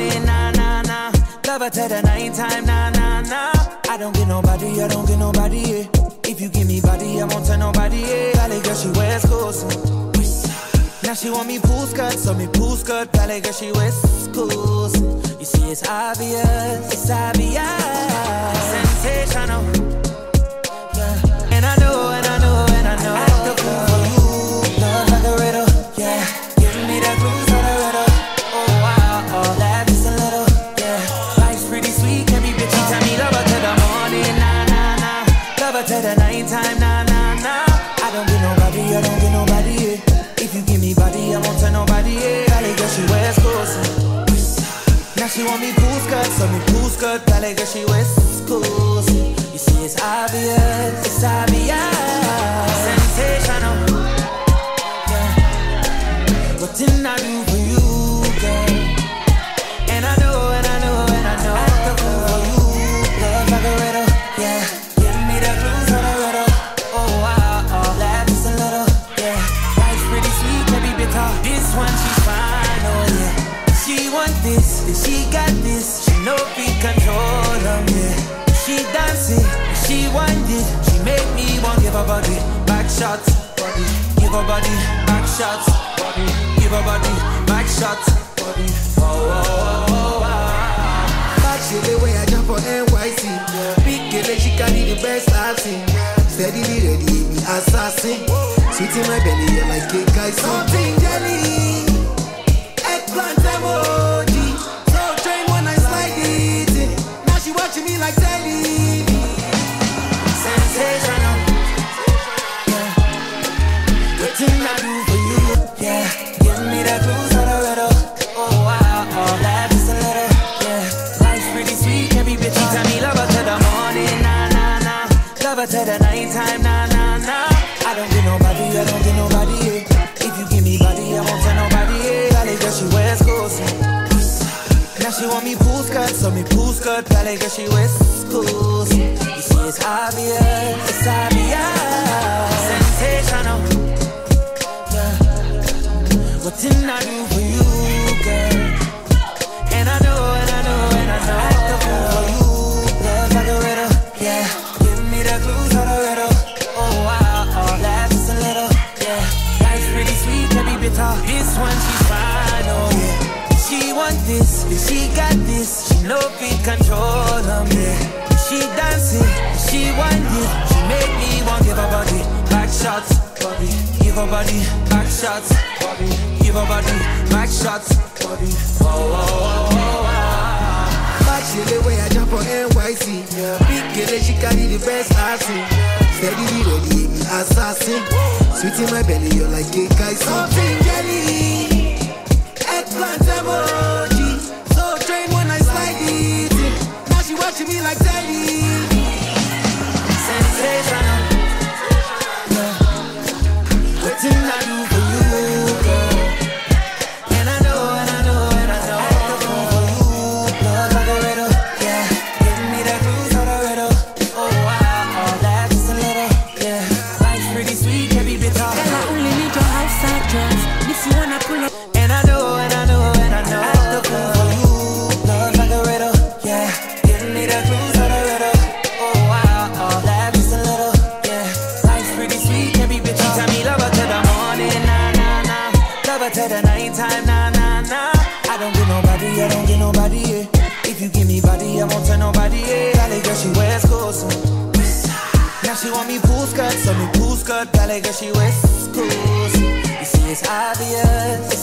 morning, nah, nah, nah. Love her till the night time, nah, nah, nah. I don't get nobody, I don't get nobody, yeah. If you give me body, I won't tell nobody, yeah. Valley girl, she wears clothes. Now she want me pool skirt, so me pool skirt. Valley girl, she wears schools. You see, it's obvious, it's obvious. Sensational. Her till the nighttime, nah, nah, nah. I don't get nobody, I don't get nobody, yeah. If you give me body, I won't tell nobody, yeah. Valley girl, she wears clothes. Now she want me pool skirt, so me pool skirt. Valley girl, she wears schools. You see, it's obvious, it's obvious. Sensational. Yeah. What didn't I do for you, she got this. She know we control them, yeah. She and she wind it. She make me want give her body back shots, body. Give her body back shots, body. Give her body back shots, body. Oh, oh, oh, oh, oh. Back shit the way I jump for NYC. Big girl, she carry the best I've seen. Steadily ready, me assassin. Sweet in my belly, you're like cake, I something jelly. Eggplant emoji. Pool skirt. Girl, she wears schools. You see, it's obvious, it's obvious. Sensational. Yeah. What didn't I do for you, girl? And I know, and I know, and I know. Act the fool for you. Love like a riddle, yeah. Give me the clues for the riddle. Oh wow, oh laugh just a little, yeah. Life's pretty sweet, can be bitter. This one she's fine, oh yeah. She want this, she got this. She know control them, yeah. She dance it, she it. She make me want give her body back shots, body. Give her body back shots, body. Give her body back shots, body. Oh, oh, oh, oh, oh. Back way I jump for NYC. Big girl, she carry the best I've seen. Steadily ready, me assassin. Sweet in my belly, you're like cake, I something jelly. Eggplant emoji.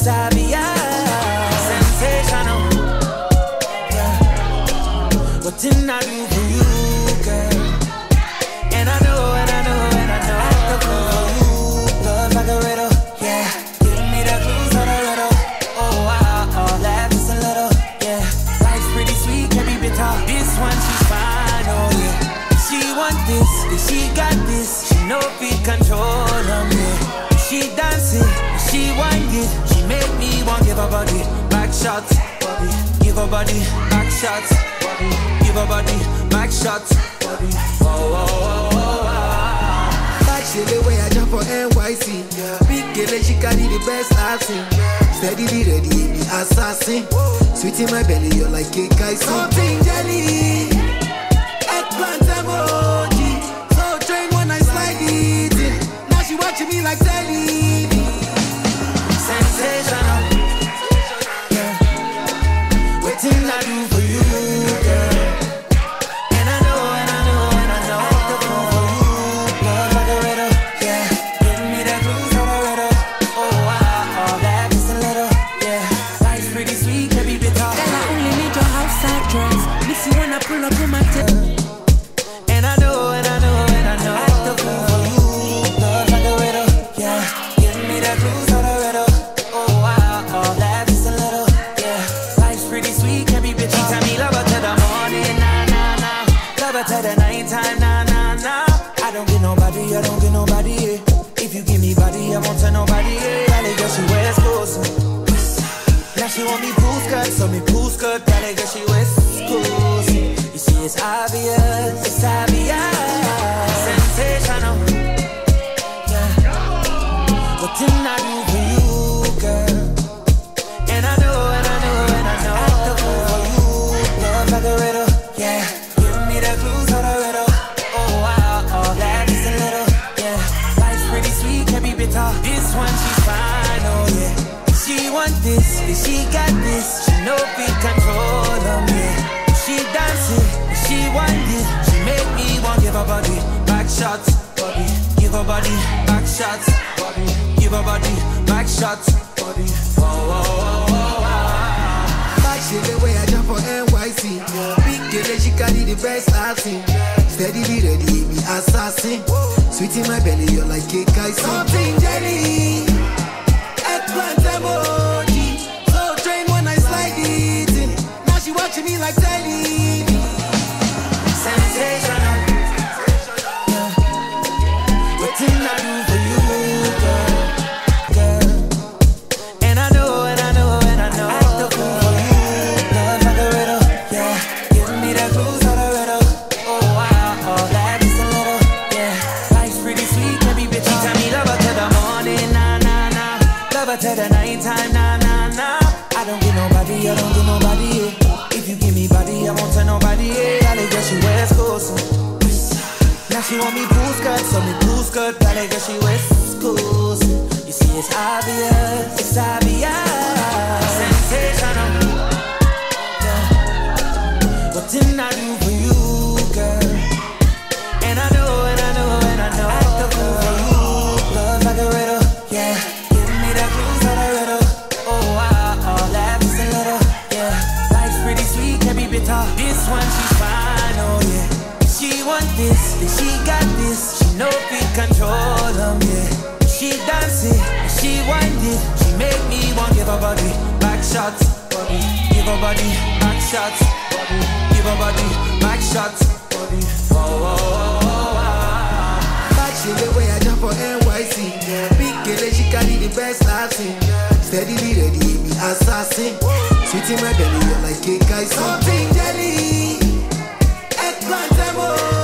Obvious. Sensational. Yeah. What didn't I shots. Give her body back shots. Give her body back shots. Oh, oh, oh, oh. Back shit the way I jump for NYC. Big girl, she carry the best I've seen. Steadily ready, me assassin. Sweet in my belly, you're like cake icing. Something jelly. Eggplant emoji. So train when I slide it in. Now she watching me like telly. Pool skirt, Alley girl, she wears clothes. You see, it's obvious, it's obvious. Shots, body. Give her body back shots, body. Give her body back shots, body. Oh, oh, oh, oh. Back she the way I jump for NYC. Big girl, she carry the best I've seen. Steadily ready, me assassin. Sweet in my belly, you're like cake icing. Something jelly. Eggplant emoji. So train when I slide it in. Now she watching me like telly. Girl, she wears schools. You see, it's obvious, body back shots, body. Give her body back shots, body. Give her body back shots, body. Oh, oh, oh, oh, oh. oh. Back she the way I jump for NYC. Big girl, she carry the best I've seen. Steadily ready, me assassin. Sweet in my belly, you're like cake icing. Something jelly. Eggplant emoji.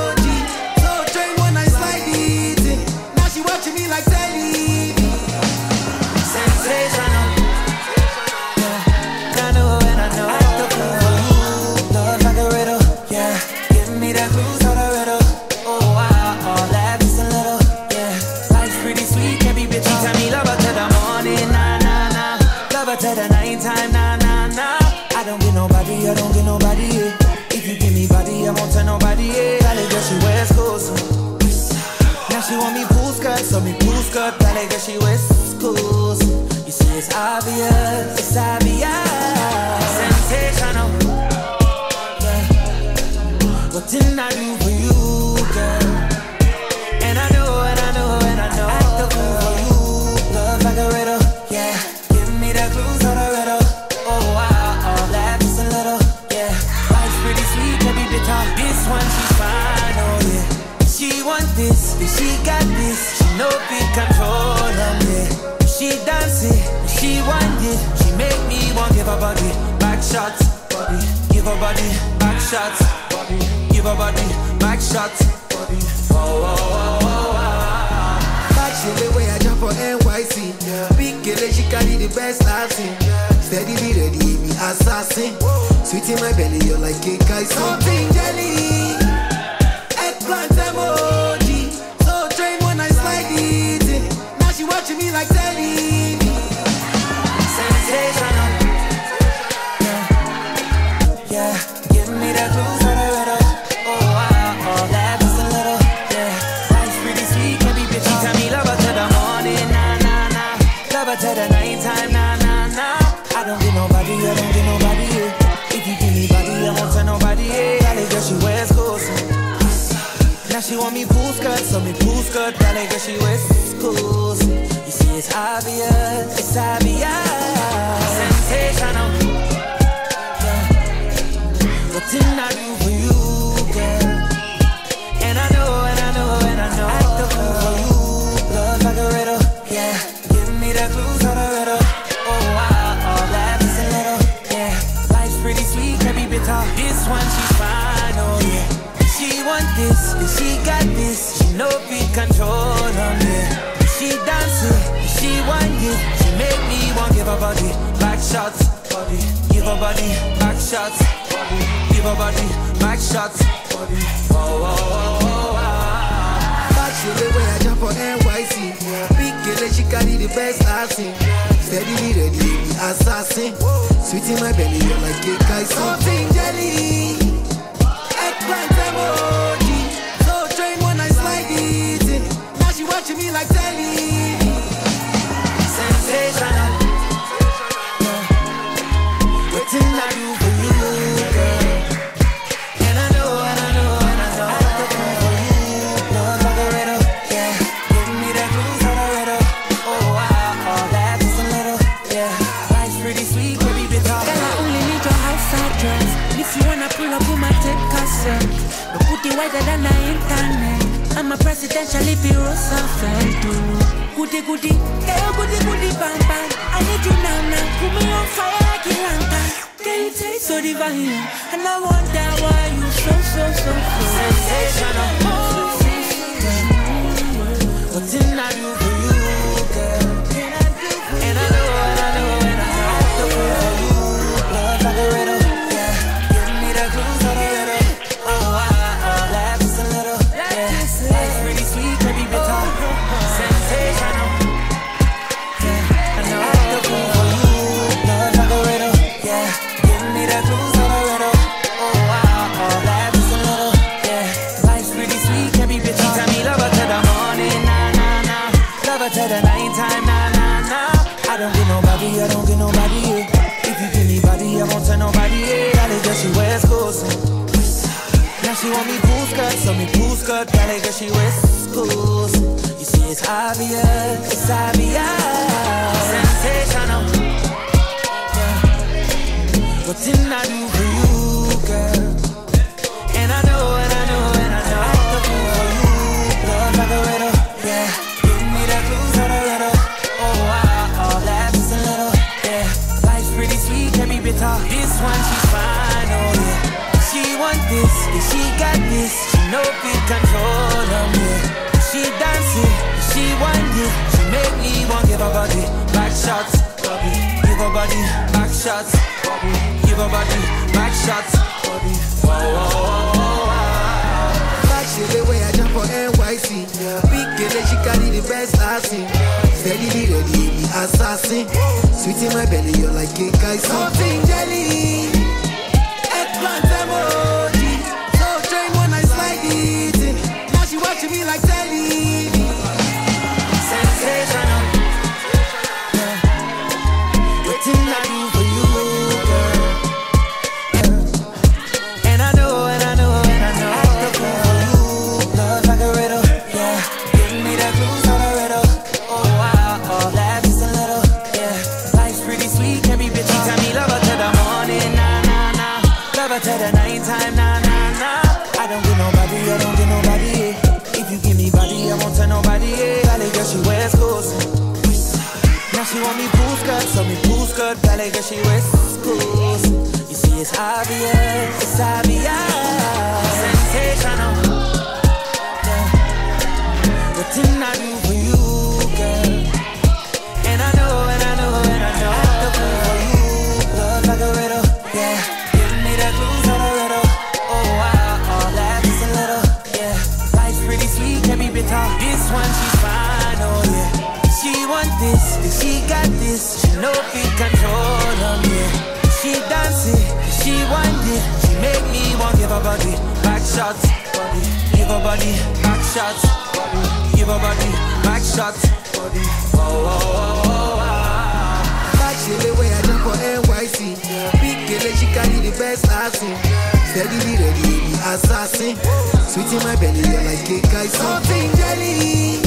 Nobody, I don't get nobody. Yeah. If you give me body, I won't tell nobody. Yeah. All girl, she wears clothes. Now she want me pool skirt, so me pool skirt. Ballet girl, she wears schools. You see, it's obvious, it's obvious. Sensational. Yeah. What didn't I do for you, girl? And I know, and I know, and I know. Yeah, she got this. She know fit control them, yeah. She dance it, she want it. She make me want give her body back shots, body. Give her body back shots, body. Give her body back shots, body. Oh, oh, oh, oh, oh. oh. Back she the way I jump for NYC. Big girl, she carry the best I've seen. Steadily ready, me assassin. Sweet in my belly, you're like a guy, something jelly. Eggplant emoji. She watching me like telly. Sensational. Yeah. Give me that blues the riddle. Oh, wow, oh, laugh just a little. Yeah, life's pretty sweet, can be bitchy. Tell me love her to the morning, nah, nah, nah. Love her to the nighttime, nah, nah, nah. I don't get nobody, I don't get nobody. Yeah. If you give me body, I won't tell nobody. Yeah, Valley girl, she wears clothes. Now she want me pool skirt, so me pool skirt. Valley girl, she wears obvious, it's obvious. The best I've. Steadily ready, me assassin. Sweet in my belly, you're like a guy, something jelly. Eggplant emoji. So train when I slide it in. Now she watching me like telly. Sensational. If you wanna pull up, might take cassette. Put it wider than the internet. I'm a presidential if you Goody goody, girl, goody goody, bang bang. I need you now now. Put me on fire like a lantern. Girl, you taste so divine, and I wonder why you so so so so Sensational. What didn't I do for you, What didn't I do for you, girl? And I know, and I know, and I know. I could do for you. Love like a riddle, yeah. Give me the clues for the riddle. Oh, wow, all that just a little, yeah. Life's pretty sweet, can be bitter. This one, she's fine, oh, yeah. She want this, yeah, she got this. She know fit control of me. She dancing, yeah, she want it. She make me want give her body back shots, body. Give her body back shots. Give her body back shots, body. Back to the way I jump for NYC. Big girl, she carry the best seen. Steadily ready, me assassin. Sweet in my belly, you're like a guy, something jelly. Eggplant emoji. So train when I slide it. Now she watching me like telly. Got this, she know fit control of me. She dance it, she wind it, she make me want give her body back shots, body, give her body back shots, body, give her body back shots, body. Oh, oh, oh, oh, ah. oh. Back she the way I jump for NYC. Big girl, she carry the best seen. Steadily ready, the assassin. Sweet in my belly, you're like cake, I something jelly.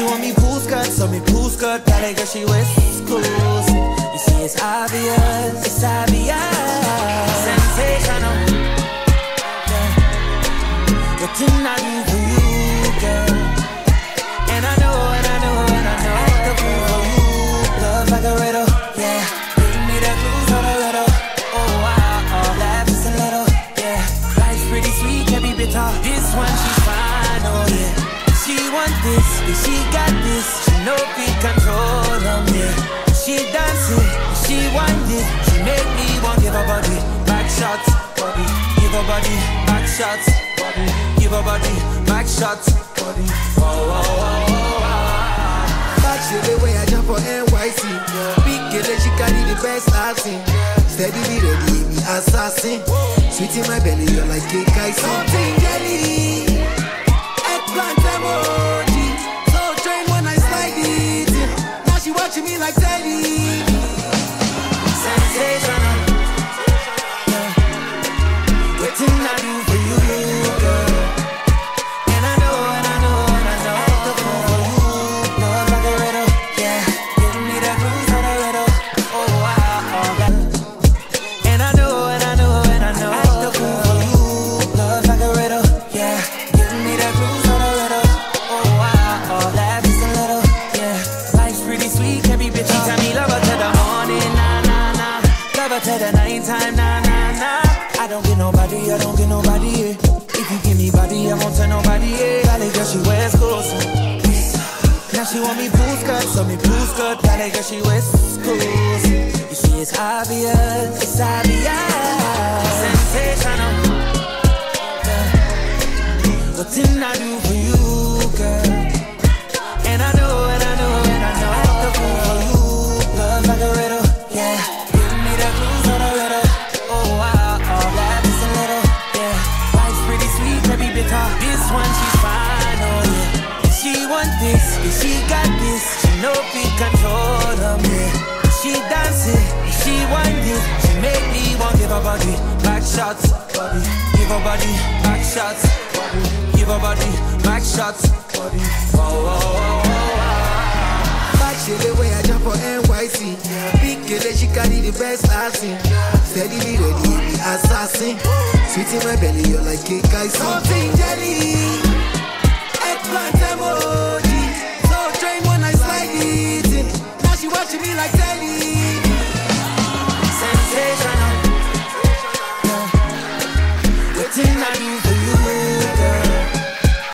She want me pool skirt, so me pool skirt, ballet girl she wears clothes. You see it's obvious, it's obvious, sensational. Yeah. Didn't I do for you, girl? And I know, and I know, and I know. Act the fool for you, love like a riddle, yeah. Give me that clues on a riddle. Oh wow, oh laugh just a little, yeah. Life's pretty sweet, can be bitter. This one she's. She want this, yeah, she got this. She know fit control of me. She dance it, she want it. She make me want give her body back shots, body. Give her body back shots, body. Give her body back shots, body. Oh, oh, oh, oh, oh. Back the way I jump for NYC. Big girl, she carry the best I've seen. Steadily ready, the assassin. Sweet in my belly, you're like cake, I something jelly. Eggplant emoji. So train when I slide it. Now she watching me like telly. sensational. Yeah. Didn't I do Now she want me pool skirt, so me pool skirt. Valley girl, she clothes. You see, it's obvious, it's obvious, sensational. What didn't I do for you, shots. Give her body back shots. Give her body back shots. Oh, oh, oh, oh. oh. Back she the way I jump for NYC. Big girl, she carry the best acting. Steadily ready, the assassin. Sweet in my belly, you're like a guy. Something jelly. Eggplant emoji. So train when I slide it in. Now she watching me like.